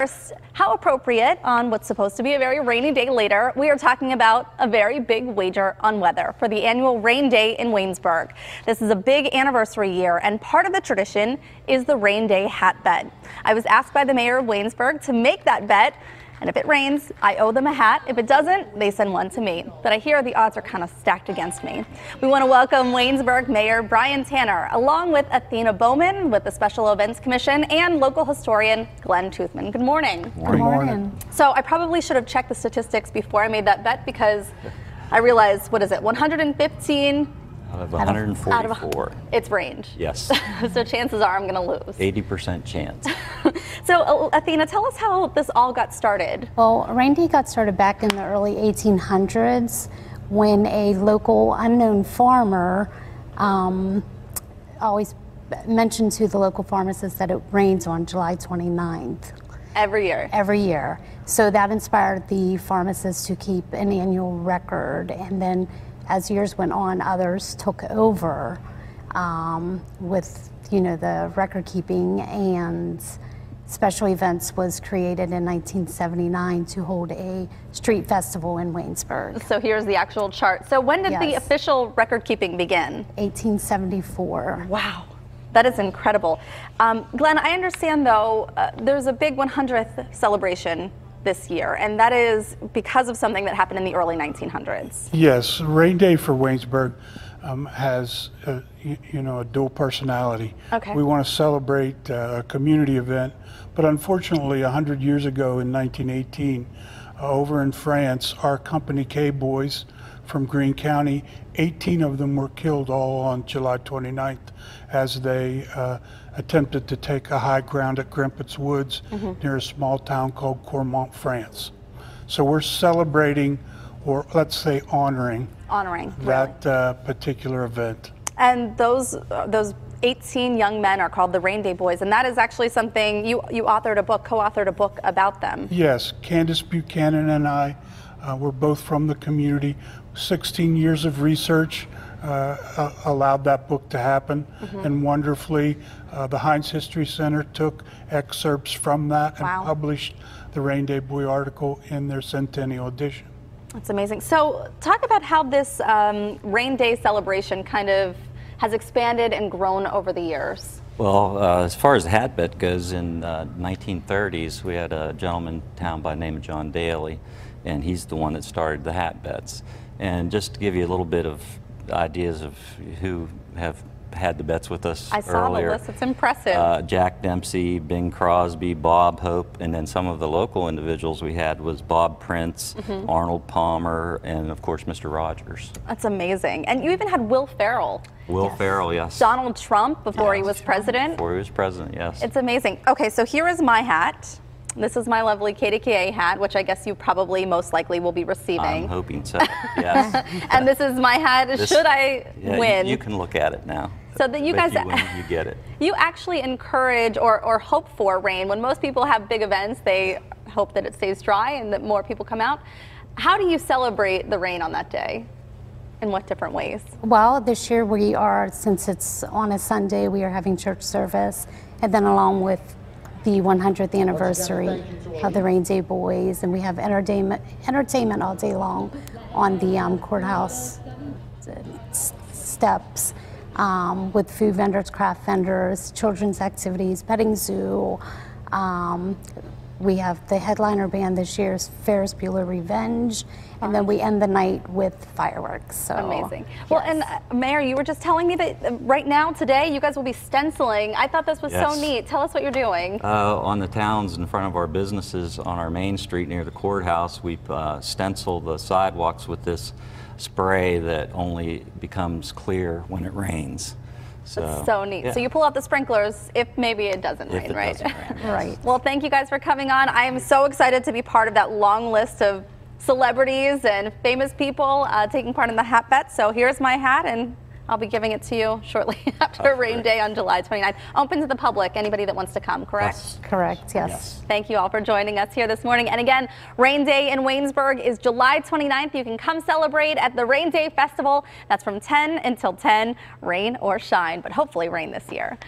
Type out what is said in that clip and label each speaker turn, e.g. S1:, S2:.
S1: First, how appropriate on what's supposed to be a very rainy day later, we are talking about a very big wager on weather for the annual rain day in Waynesburg. This is a big anniversary year, and part of the tradition is the rain day hat bet. I was asked by the mayor of Waynesburg to make that bet. And if it rains, I owe them a hat. If it doesn't, they send one to me. But I hear the odds are kind of stacked against me. We want to welcome Waynesburg Mayor Brian Tanner, along with Athena Bowman with the Special Events Commission and local historian Glenn Toothman. Good morning.
S2: Good morning.
S1: So I probably should have checked the statistics before I made that bet because I realized, what is it, 115
S3: out of 144. Out of,
S1: it's range.
S3: Yes.
S1: so chances are I'm going to lose.
S3: 80% chance.
S1: so uh, Athena, tell us how this all got started.
S2: Well, Rain Day got started back in the early 1800s when a local unknown farmer um, always mentioned to the local pharmacist that it rains on July 29th.
S1: Every year.
S2: Every year. So that inspired the pharmacist to keep an annual record and then as years went on, others took over um, with you know the record keeping and special events was created in 1979 to hold a street festival in Waynesburg.
S1: So here's the actual chart. So when did yes. the official record keeping begin?
S2: 1874.
S1: Wow. That is incredible. Um, Glenn, I understand though, uh, there's a big 100th celebration this year, and that is because of something that happened in the early 1900s.
S4: Yes, Rain Day for Waynesburg um, has, a, you, know, a dual personality.
S1: Okay.
S4: We want to celebrate uh, a community event, but unfortunately, 100 years ago in 1918, uh, over in France, our company K Boys from Greene County, 18 of them were killed all on July 29th as they uh, attempted to take a high ground at Grimpettes Woods mm-hmm. near a small town called Courmont, France. So we're celebrating, or let's say honoring,
S1: honoring
S4: that really. uh, particular event.
S1: And those uh, those 18 young men are called the Rain Day Boys, and that is actually something you you authored a book, co-authored a book about them.
S4: Yes, Candace Buchanan and I. Uh, we're both from the community. 16 years of research, uh, allowed that book to happen. Mm-hmm. And wonderfully, uh, the Heinz History Center took excerpts from that and wow. published the Rain Day Boy article in their centennial edition.
S1: That's amazing. So, talk about how this um, Rain Day celebration kind of has expanded and grown over the years.
S3: Well, uh, as far as the hat bet goes, in the uh, 1930s, we had a gentleman in town by the name of John Daly, and he's the one that started the hat bets. And just to give you a little bit of ideas of who have had the bets with us
S1: I saw
S3: earlier.
S1: the list. It's impressive.
S3: Uh, Jack Dempsey, Bing Crosby, Bob Hope, and then some of the local individuals we had was Bob Prince, mm -hmm. Arnold Palmer, and of course Mr. Rogers.
S1: That's amazing. And you even had Will Ferrell.
S3: Will yes. Ferrell, yes.
S1: Donald Trump before yes. he was president.
S3: Before he was president, yes.
S1: It's amazing. Okay, so here is my hat. This is my lovely KDKA hat, which I guess you probably most likely will be receiving. I'm
S3: hoping so, yes.
S1: and this is my hat, this, should I
S3: yeah,
S1: win.
S3: You, you, can look at it now.
S1: So that you
S3: but
S1: guys,
S3: you, win, you get it.
S1: You actually encourage or, or hope for rain. When most people have big events, they hope that it stays dry and that more people come out. How do you celebrate the rain on that day? In what different ways?
S2: Well, this year we are, since it's on a Sunday, we are having church service, and then along with the 100th anniversary of the Rain Day Boys, and we have entertainment entertainment all day long on the um, courthouse steps um, with food vendors, craft vendors, children's activities, petting zoo. Um, we have the headliner band this year's Ferris Bueller Revenge, and then we end the night with fireworks. So
S1: amazing. Yes. Well, and uh, Mayor, you were just telling me that uh, right now today you guys will be stenciling. I thought this was yes. so neat. Tell us what you're doing.
S3: Uh, on the towns in front of our businesses on our main street near the courthouse, we uh, stencil the sidewalks with this spray that only becomes clear when it rains.
S1: So, That's so neat. Yeah. So you pull out the sprinklers if maybe it doesn't
S3: if
S1: rain,
S3: it
S1: right?
S3: Doesn't rain, yes.
S2: right.
S1: Well, thank you guys for coming on. I am so excited to be part of that long list of celebrities and famous people uh, taking part in the hat bet. So here's my hat and I'll be giving it to you shortly after oh, Rain Day on July 29th. Open to the public, anybody that wants to come, correct?
S2: Yes. Correct, yes. yes.
S1: Thank you all for joining us here this morning. And again, Rain Day in Waynesburg is July 29th. You can come celebrate at the Rain Day Festival. That's from 10 until 10, rain or shine, but hopefully rain this year.